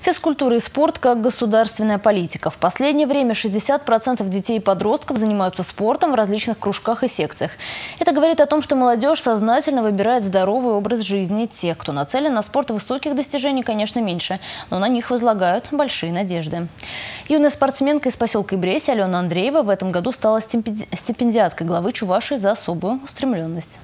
Физкультура и спорт как государственная политика. В последнее время 60% детей и подростков занимаются спортом в различных кружках и секциях. Это говорит о том, что молодежь сознательно выбирает здоровый образ жизни. Те, кто нацелен на спорт высоких достижений, конечно, меньше, но на них возлагают большие надежды. Юная спортсменка из поселка Ибресь Алена Андреева в этом году стала стипендиаткой главы Чувашии за особую устремленность.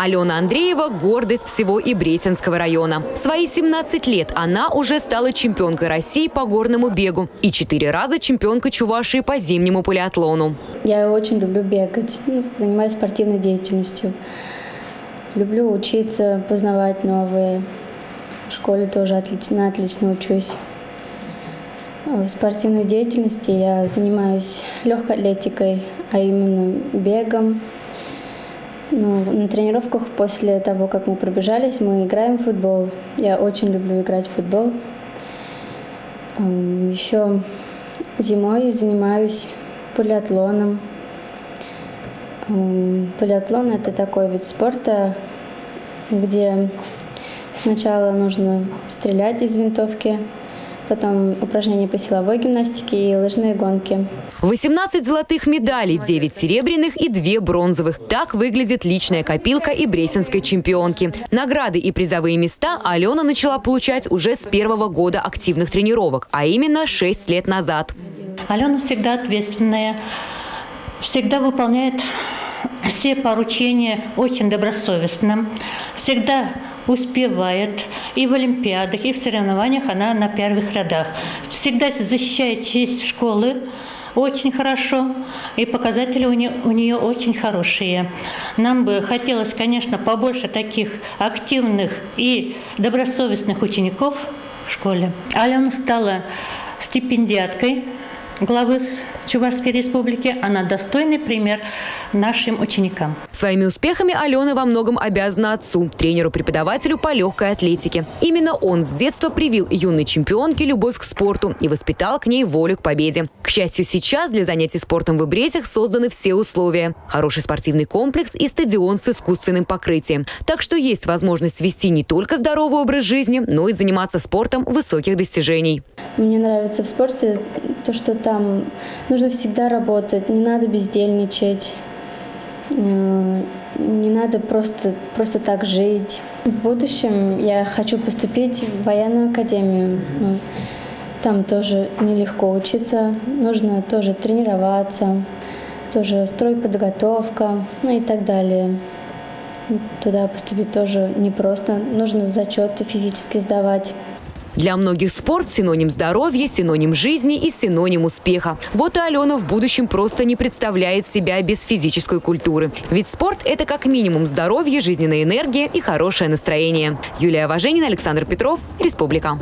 Алена Андреева – гордость всего Ибресинского района. В свои 17 лет она уже стала чемпионкой России по горному бегу и четыре раза чемпионкой Чувашии по зимнему полиатлону. Я очень люблю бегать, ну, занимаюсь спортивной деятельностью. Люблю учиться, познавать новые. В школе тоже отлично, отлично учусь. В спортивной деятельности я занимаюсь легкой атлетикой, а именно бегом, ну, на тренировках после того, как мы пробежались, мы играем в футбол. Я очень люблю играть в футбол. Еще зимой занимаюсь полиатлоном. Полиатлон – это такой вид спорта, где сначала нужно стрелять из винтовки, потом упражнения по силовой гимнастике и лыжные гонки. 18 золотых медалей, 9 серебряных и 2 бронзовых. Так выглядит личная копилка и бресенской чемпионки. Награды и призовые места Алена начала получать уже с первого года активных тренировок, а именно 6 лет назад. Алена всегда ответственная, всегда выполняет все поручения очень добросовестно, всегда успевает и в олимпиадах, и в соревнованиях она на первых рядах. Всегда защищает честь школы, очень хорошо, и показатели у нее, у нее очень хорошие. Нам бы хотелось, конечно, побольше таких активных и добросовестных учеников в школе. Алена стала стипендиаткой главы Чувашской республики, она достойный пример нашим ученикам. Своими успехами Алена во многом обязана отцу, тренеру-преподавателю по легкой атлетике. Именно он с детства привил юной чемпионке любовь к спорту и воспитал к ней волю к победе. К счастью, сейчас для занятий спортом в Ибрезях созданы все условия. Хороший спортивный комплекс и стадион с искусственным покрытием. Так что есть возможность вести не только здоровый образ жизни, но и заниматься спортом высоких достижений. Мне нравится в спорте то, что там нужно всегда работать, не надо бездельничать, э, не надо просто, просто так жить. В будущем я хочу поступить в военную академию. Ну, там тоже нелегко учиться, нужно тоже тренироваться, тоже стройподготовка, ну и так далее. Туда поступить тоже непросто, нужно зачеты физически сдавать. Для многих спорт – синоним здоровья, синоним жизни и синоним успеха. Вот и Алена в будущем просто не представляет себя без физической культуры. Ведь спорт – это как минимум здоровье, жизненная энергия и хорошее настроение. Юлия Важенина, Александр Петров, Республика.